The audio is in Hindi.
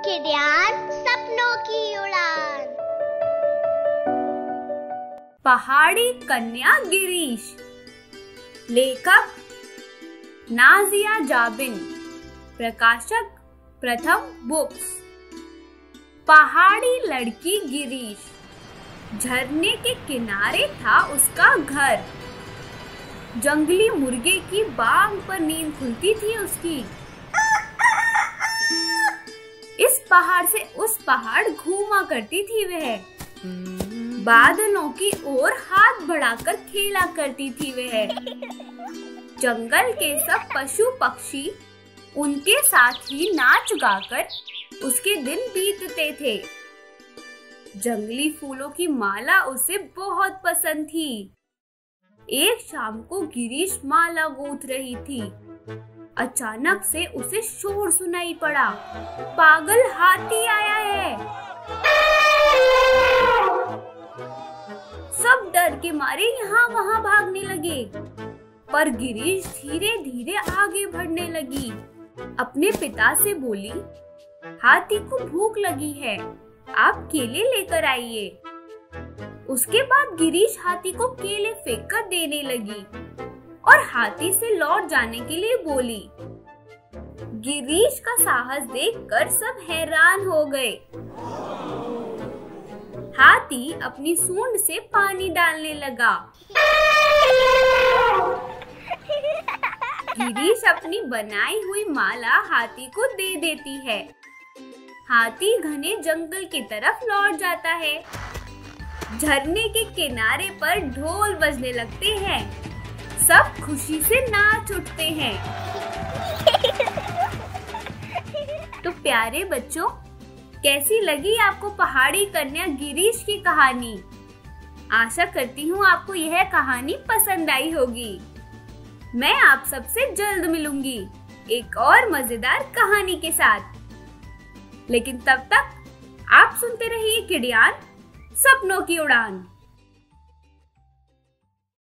किडियान सपनों की उड़ान। पहाड़ी कन्या गिरीश लेखक नाजिया जाबिन। प्रकाशक प्रथम बुक्स। पहाड़ी लड़की गिरीश। झरने के किनारे था उसका घर। जंगली मुर्गे की बांग पर नींद खुलती थी उसकी। पहाड़ से उस पहाड़ घूमा करती थी वह। बादलों की ओर हाथ बढ़ाकर खेला करती थी वह। जंगल के सब पशु पक्षी उनके साथ ही नाच गाकर उसके दिन बीतते थे। जंगली फूलों की माला उसे बहुत पसंद थी। एक शाम को गिरीश माला गूंथ रही थी। अचानक से उसे शोर सुनाई पड़ा। पागल हाथी आया है। सब डर के मारे यहाँ वहाँ भागने लगे। पर गिरीश धीरे धीरे आगे बढ़ने लगी। अपने पिता से बोली, हाथी को भूख लगी है, आप केले लेकर आइए। उसके बाद गिरीश हाथी को केले फेंक कर देने लगी। और हाथी से लौट जाने के लिए बोली। गिरीश का साहस देखकर सब हैरान हो गए। हाथी अपनी सूंड से पानी डालने लगा। गिरीश अपनी बनाई हुई माला हाथी को दे देती है। हाथी घने जंगल की तरफ़ लौट जाता है। झरने के किनारे पर ढोल बजने लगते हैं। सब खुशी से नाच उठते हैं। तो प्यारे बच्चों कैसी लगी आपको पहाड़ी कन्या गिरीश की कहानी? आशा करती हूँ आपको यह कहानी पसंद आई होगी। मैं आप सबसे जल्द मिलूँगी एक और मज़ेदार कहानी के साथ। लेकिन तब तक आप सुनते रहिए किडियान सपनों की उड़ान।